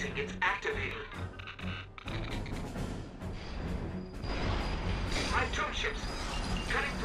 think it's activated. My tomb ships. Cutting.